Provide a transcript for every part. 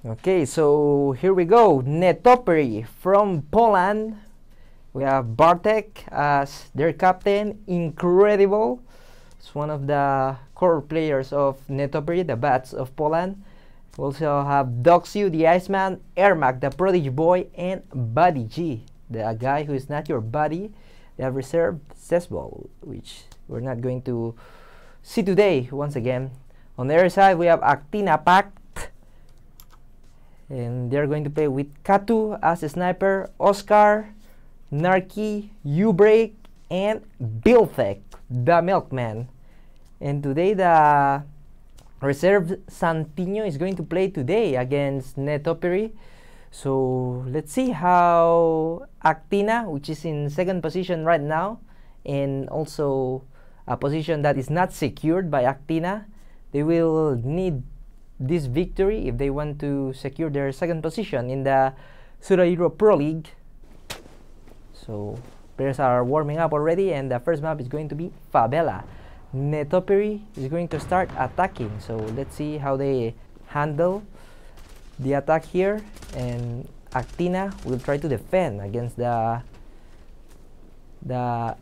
Okay, so here we go. Netopery from Poland. We have Bartek as their captain. Incredible. It's one of the core players of Netopery, the Bats of Poland. We also have Doxiu, the Iceman, Ermac, the Prodigy Boy, and Buddy G, the guy who is not your buddy. They have reserved Cesbol, which we're not going to see today once again. On the other side, we have Actina Pact, and they're going to play with Katu as a sniper, Oscar, Narky, U-Break, and Bilthek, the Milkman. And today the reserve Santino is going to play today against Netopery. So let's see how Actina, which is in second position right now, and also a position that is not secured by Actina, they will need this victory if they want to secure their second position in the Zula Europe Pro League. So players are warming up already and the first map is going to be Favela. Netoperi is going to start attacking so let's see how they handle the attack here and Actina will try to defend against the the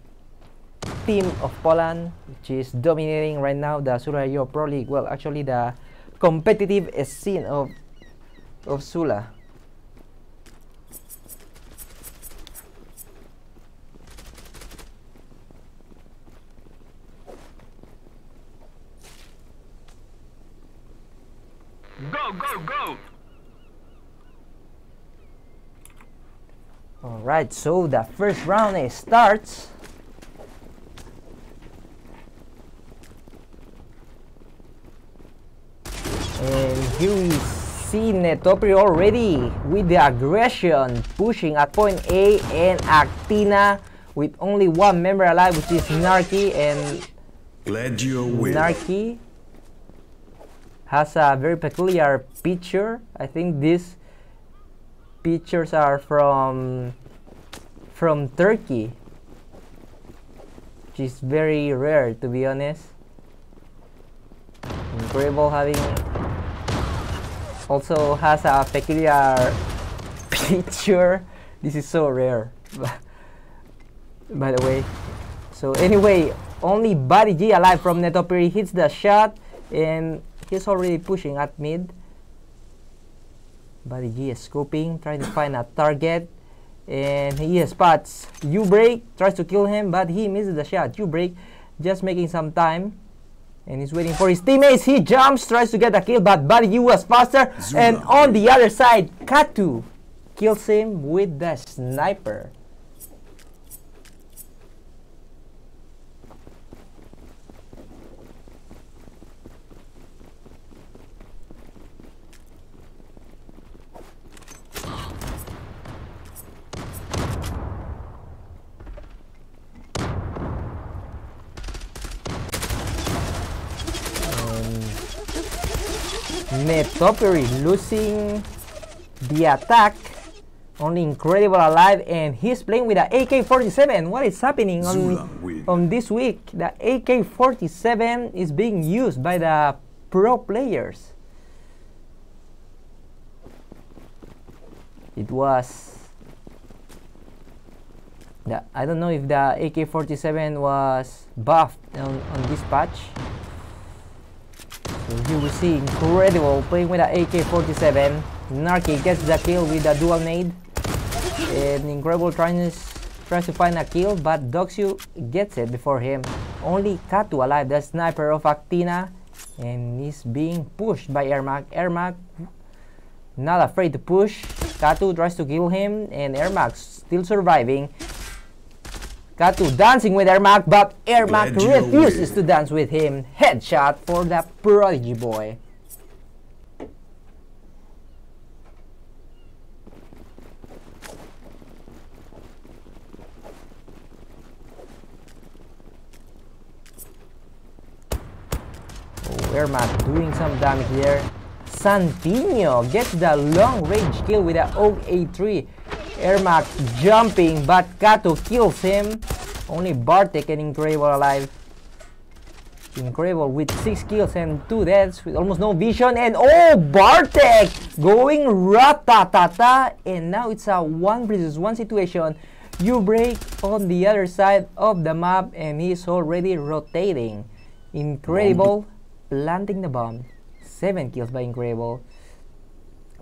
team of Poland which is dominating right now the Europe Pro League well actually the competitive scene of of Zula. Go, go, go! Alright, so the first round starts. And here we see Netopery already with the aggression pushing at point A and Actina with only one member alive which is Narky and Glad you're with. Narky has a very peculiar picture. I think these pictures are from from Turkey which is very rare to be honest. Incredible having also has a peculiar picture. This is so rare, by the way. So anyway, only Buddy G alive from Netopery hits the shot and he's already pushing at mid. Buddy G is scoping, trying to find a target. And he spots U-Break, tries to kill him, but he misses the shot. U-Break just making some time and he's waiting for his teammates. He jumps, tries to get a kill, but Buddy U was faster. Zula. And on the other side, Katu kills him with the sniper. Netopery losing the attack. Only Incredible alive and he's playing with the AK-47. What is happening on, on this week? The AK-47 is being used by the pro players. It was... The, I don't know if the AK-47 was buffed on, on this patch. So will see Incredible playing with the AK-47. Narky gets the kill with a dual nade. And Incredible tries, tries to find a kill, but Doxiu gets it before him. Only Katu alive, the sniper of Actina. And he's being pushed by Ermac. Ermac not afraid to push. Katu tries to kill him, and Ermac still surviving. Katu dancing with Ermac, but Ermac refuses to dance with him. Headshot for the Prodigy boy. Oh, Ermac doing some damage there. Santino gets the long range kill with the AUG A3. Ermac jumping, but Katu kills him. Only Bartek and Incredible alive. Incredible with 6 kills and 2 deaths with almost no vision. And oh, Bartek going ratatata, and now it's a one versus one situation. U-Break on the other side of the map, and he's already rotating. Incredible, planting the bomb. Seven kills by Incredible.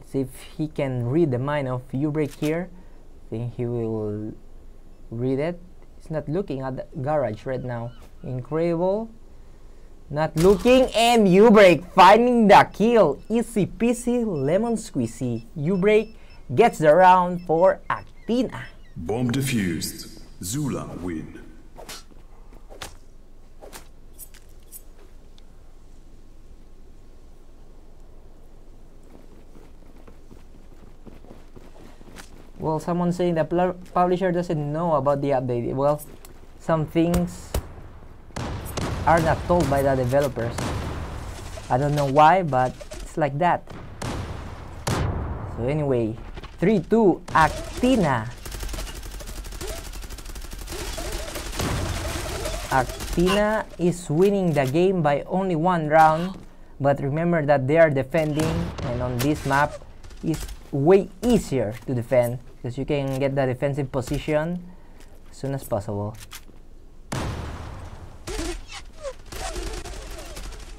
See if he can read the mind of Ubreak here. Think he will read it. He's not looking at the garage right now. Incredible. Not looking and Ubreak finding the kill. Easy peasy lemon squeezy. Ubreak gets the round for Actina. Bomb defused. Zula win. Well, someone saying the publisher doesn't know about the update. Well, some things are not told by the developers. I don't know why, but it's like that. So anyway, 3-2 Actina. Actina is winning the game by only one round, but remember that they are defending and on this map it's way easier to defend because you can get the defensive position as soon as possible.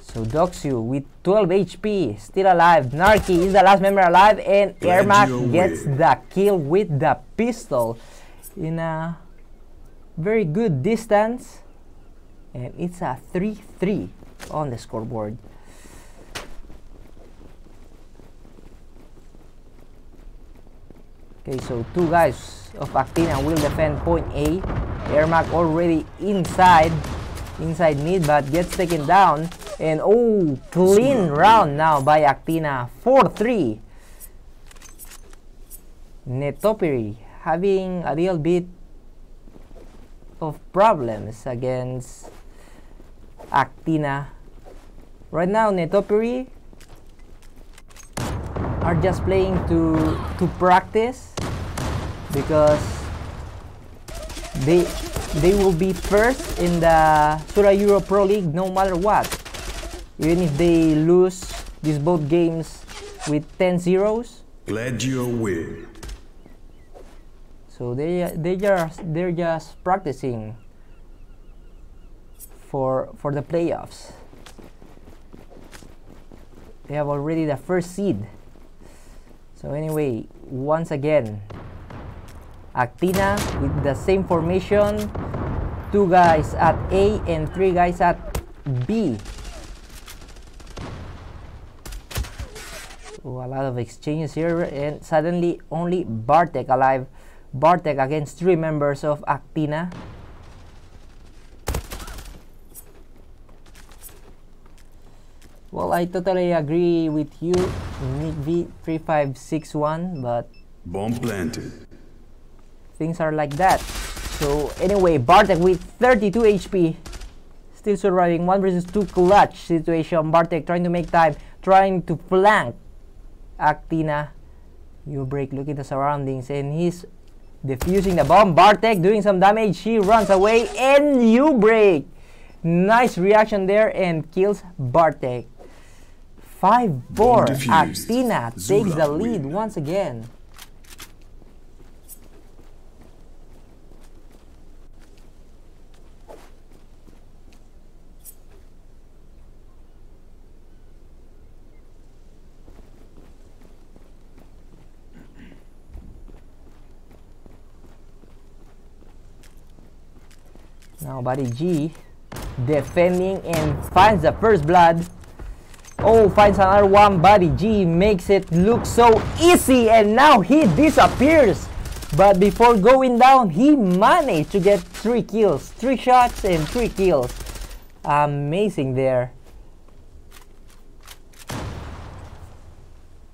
So Doxu with 12 HP, still alive. Narky is the last member alive, and Ermac gets the kill with the pistol in a very good distance, and it's a 3-3 on the scoreboard. Okay, so two guys of Actina will defend point A. Ermac already inside, inside mid, but gets taken down. And oh, clean round now by Actina. 4-3. Netopery having a little bit of problems against Actina. Right now, Netopery are just playing to to practice because they they will be first in the Zula Euro Pro League no matter what. Even if they lose these both games with 10 zeros, Glad you win. so they they just they're just practicing for for the playoffs. They have already the first seed. So anyway, once again, Actina with the same formation, two guys at A and three guys at B. So a lot of exchanges here, and suddenly only Bartek alive. Bartek against three members of Actina. Well, I totally agree with you, MidV3561, but Bomb planted. Things are like that. So anyway, Bartek with 32 HP, still surviving one versus two clutch situation. Bartek trying to make time, trying to flank Actina. U-Break, look at the surroundings, and he's defusing the bomb. Bartek doing some damage. He runs away, and U-Break. Nice reaction there, and kills Bartek. 5 4. Actina takes the lead win. once again. Now Buddy G defending and finds the first blood. Oh, finds another one. Buddy G makes it look so easy and now he disappears. But before going down, he managed to get three kills. Three shots and three kills. Amazing there.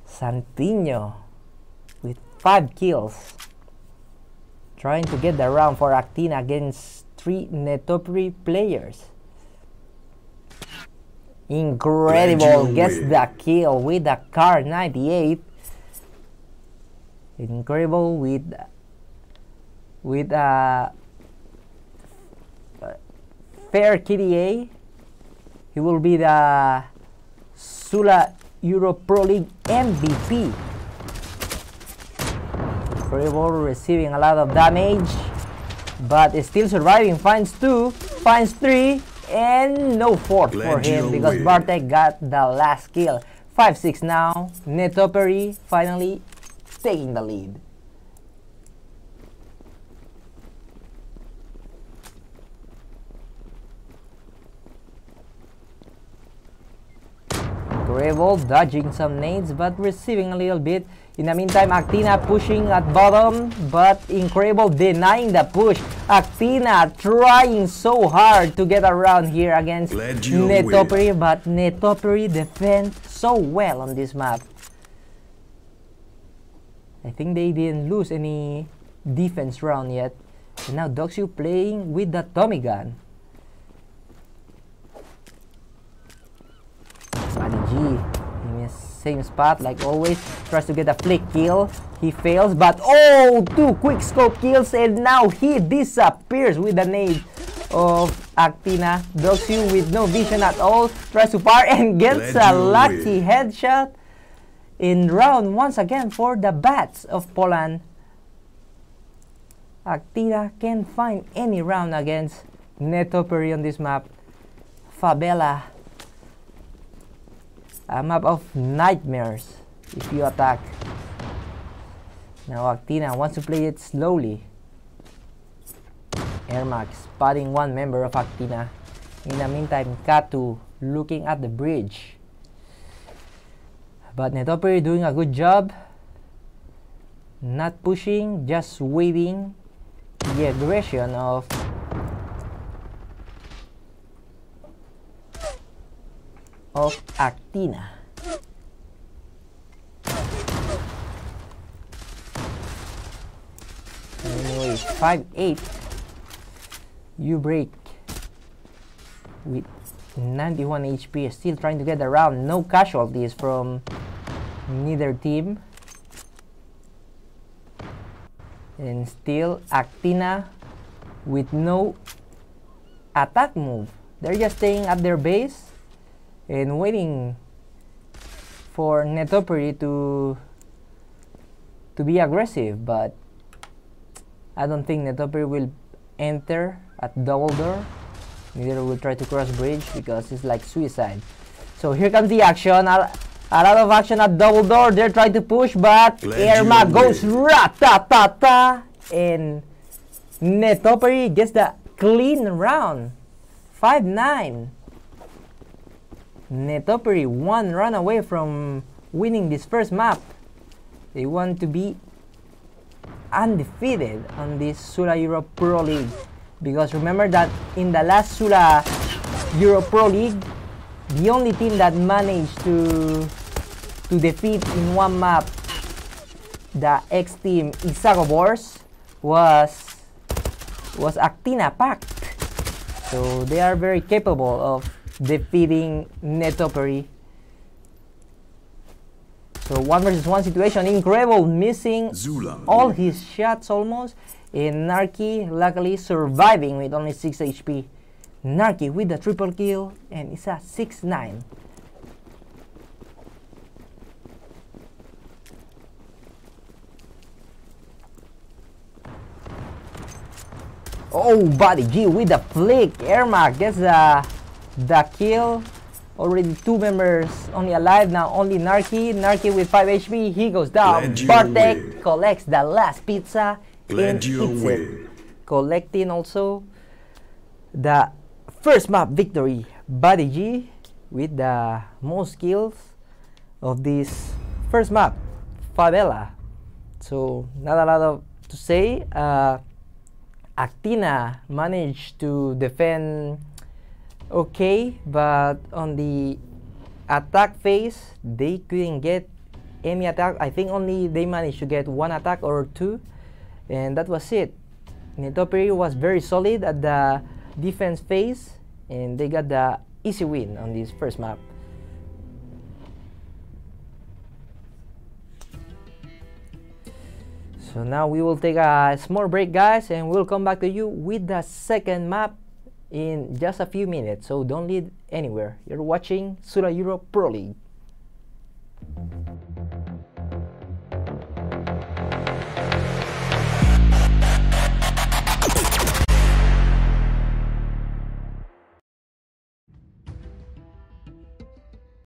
Santino with five kills. Trying to get the round for Actina against three Netopery players. Incredible gets the kill with the Kar 98. Incredible with with uh, fair KDA. He will be the Zula Euro Pro League MVP. Incredible receiving a lot of damage, but is still surviving. Finds two, finds three, and no fourth for him because. Bartek got the last kill. 5-6 now. Netopery finally taking the lead. Gravel dodging some nades but receiving a little bit. In the meantime, Actina pushing at bottom, but Incredible denying the push. Actina trying so hard to get around here against you but Netopery defend so well on this map. I think they didn't lose any defense round yet. And now Doxu playing with the Tommy gun. In his same spot like always tries to get a flick kill. He fails, but oh, two quick scope kills, and now he disappears with the nade of Actina. Doxu with no vision at all tries to fire and gets Glad a lucky win. headshot in round once again for the bats of Poland. Actina can't find any round against Netopery on this map. Favela. A map of nightmares if you attack. Now Actina wants to play it slowly. Ermac spotting one member of Actina. In the meantime, Katu looking at the bridge. But Netopery doing a good job. Not pushing, just waving the aggression of of Actina. Anyway, 5-8. U-Break with 91 HP, still trying to get around. No casualties from neither team. And still Actina with no attack move. They're just staying at their base and waiting for Netopery to to be aggressive, but I don't think Netopery will enter at double door. Neither will try to cross bridge because it's like suicide. So here comes the action. A, a lot of action at double door. They're trying to push, but Irma goes win. rat-ta-ta-ta and Netopery gets the clean round. 5-9. Netopery one run away from winning this first map. They want to be undefeated on this Zula Euro Pro League. Because remember that in the last Zula Euro Pro League, the only team that managed to to defeat in one map the ex team Isago Bors was was Actina Pact. So they are very capable of defeating Netopery. So one versus one situation, incredible, missing Zula all his shots almost. And Narki luckily surviving with only 6 HP. Narki with the triple kill and it's a 6-9. Oh, Buddy G with the flick. Ermac gets the, the kill. Already two members only alive. Now only Narki. Narki with 5 HP. He goes down. Bartek collects the last pizza. and Glad you eats it. Collecting also the first map victory. Buddy G with the most kills of this first map. Favela. So not a lot of to say. Uh, Actina managed to defend okay, but on the attack phase, they couldn't get any attack. I think only they managed to get one attack or two, and that was it. Netopery was very solid at the defense phase, and they got the easy win on this first map. So now we will take a small break guys and we'll come back to you with the second map in just a few minutes. So don't leave anywhere. You're watching Zula Europe Pro League.